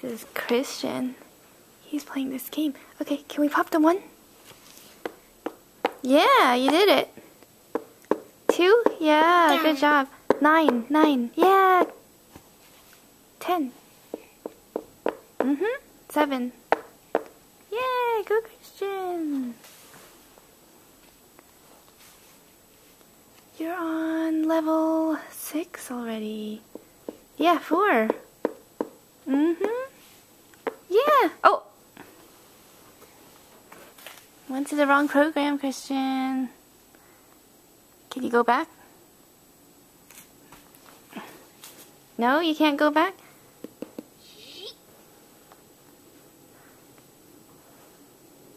This is Christian. He's playing this game. Okay, can we pop the one? Yeah, you did it. Two? Yeah, Yeah. good job. Nine, nine. Yeah. Ten. Mm-hmm. Seven. Yay, go Christian. You're on level six already. Yeah, four. Mm-hmm. Yeah. Oh. Went to the wrong program, Christian. Can you go back? No, you can't go back?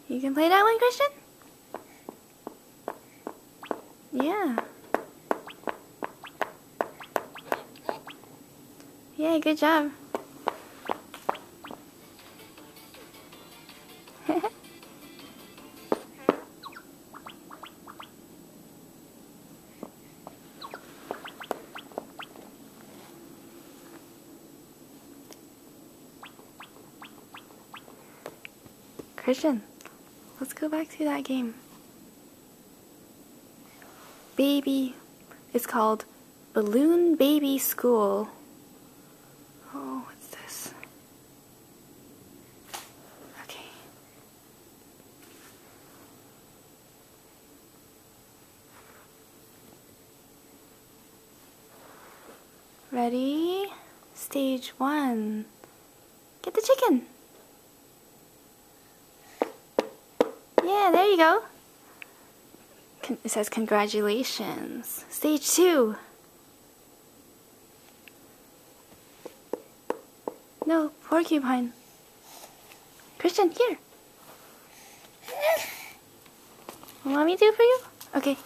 You can play that one, Christian? Yeah. Yeah, good job. Christian, let's go back to that game. Baby, it's called Balloon Baby School. Oh, what's this? Okay. Ready? Stage one. Get the chicken. There you go. Con- it says congratulations. Stage two. No, porcupine. Christian, here. Want me to do for you? Okay.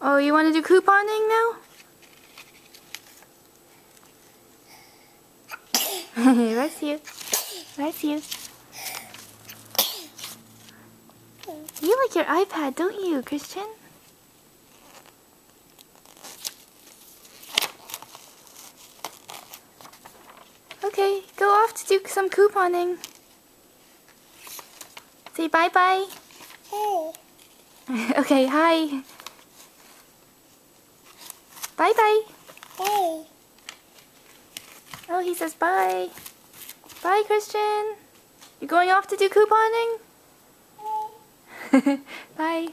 Oh, you want to do couponing now? Bless you. Bless you. You like your iPad, don't you, Christian? Okay, go off to do some couponing. Say bye bye. Hey. okay, hi. Bye bye. Hey. Oh, he says bye. Bye, Christian. You going off to do couponing? Bye.